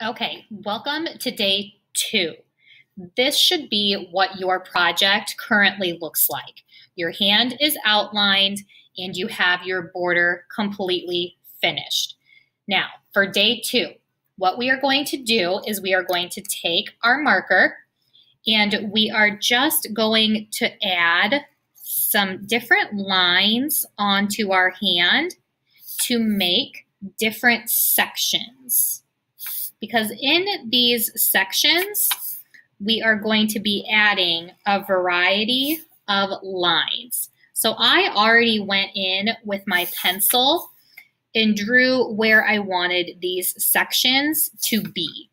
Okay, welcome to day two. This should be what your project currently looks like. Your hand is outlined and you have your border completely finished. Now, for day two, what we are going to do is we are going to take our marker and we are just going to add some different lines onto our hand to make different sections because in these sections, we are going to be adding a variety of lines. So I already went in with my pencil and drew where I wanted these sections to be.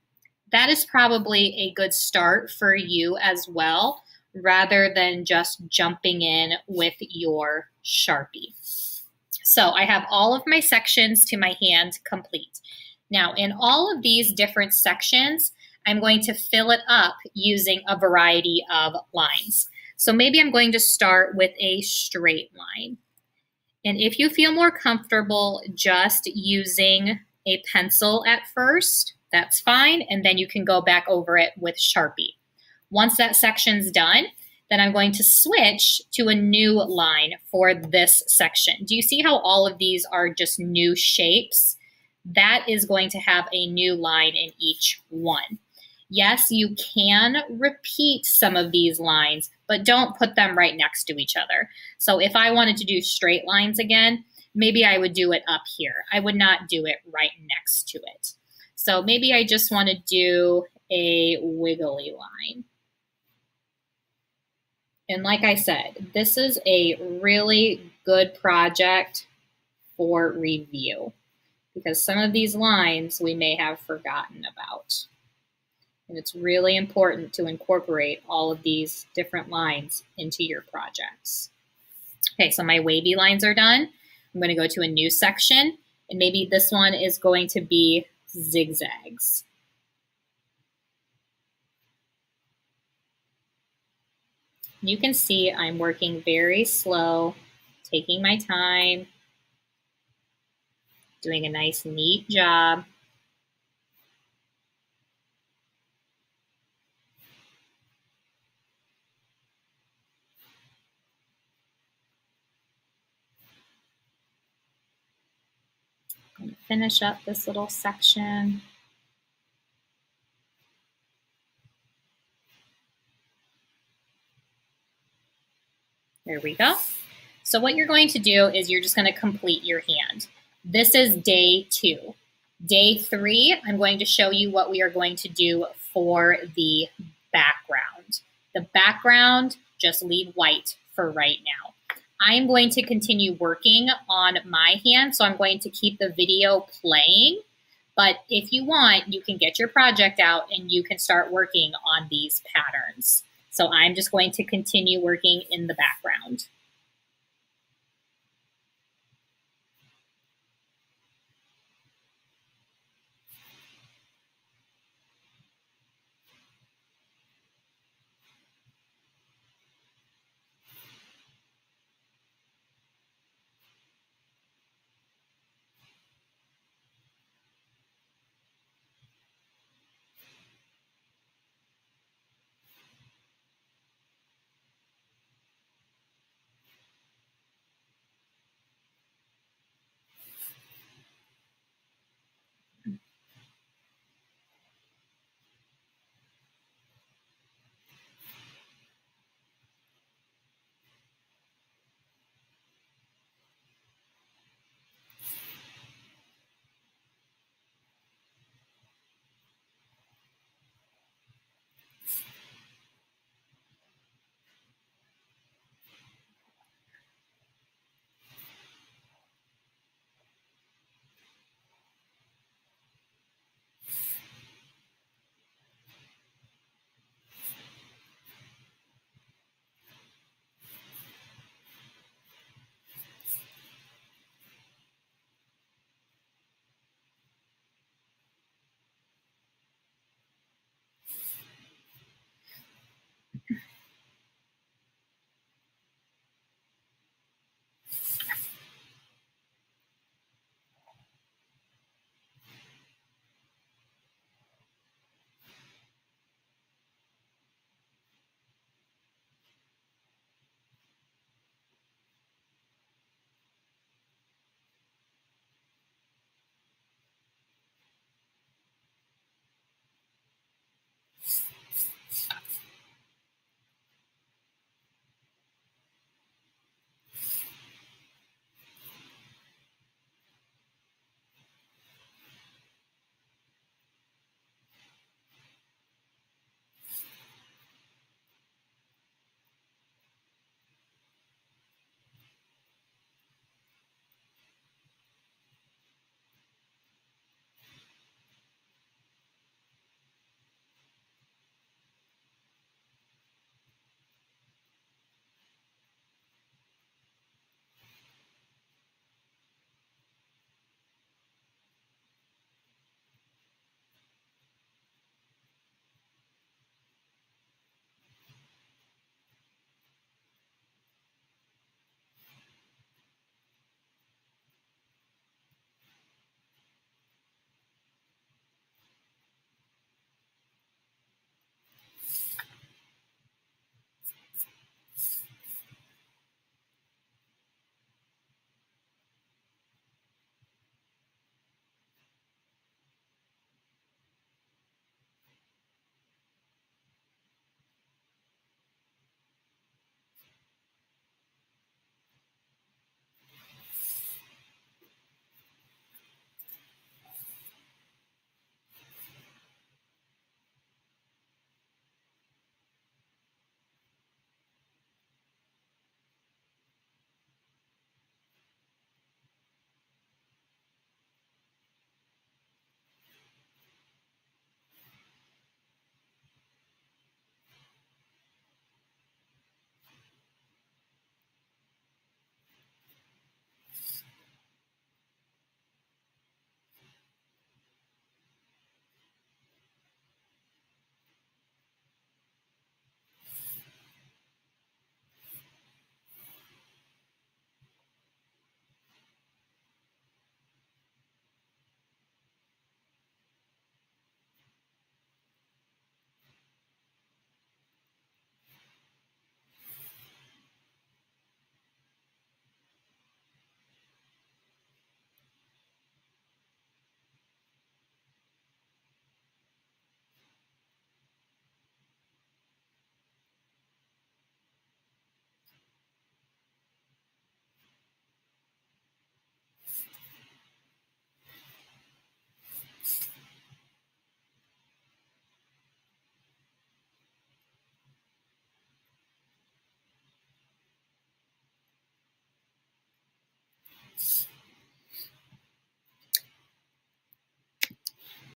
That is probably a good start for you as well, rather than just jumping in with your Sharpie. So I have all of my sections to my hand complete. Now, in all of these different sections, I'm going to fill it up using a variety of lines. So maybe I'm going to start with a straight line. And if you feel more comfortable just using a pencil at first, that's fine. And then you can go back over it with Sharpie. Once that section's done, then I'm going to switch to a new line for this section. Do you see how all of these are just new shapes? That is going to have a new line in each one. Yes, you can repeat some of these lines, but don't put them right next to each other. So if I wanted to do straight lines again, maybe I would do it up here. I would not do it right next to it. So maybe I just want to do a wiggly line. And like I said, this is a really good project for review because some of these lines we may have forgotten about. And it's really important to incorporate all of these different lines into your projects. Okay, so my wavy lines are done. I'm going to go to a new section, and maybe this one is going to be zigzags. You can see I'm working very slow, taking my time, doing a nice, neat job. Going to finish up this little section. There we go. So what you're going to do is you're just going to complete your hand. This is day two. Day three, I'm going to show you what we are going to do for the background. The background, just leave white for right now. I'm going to continue working on my hand, so I'm going to keep the video playing. But if you want, you can get your project out and you can start working on these patterns. So I'm just going to continue working in the background.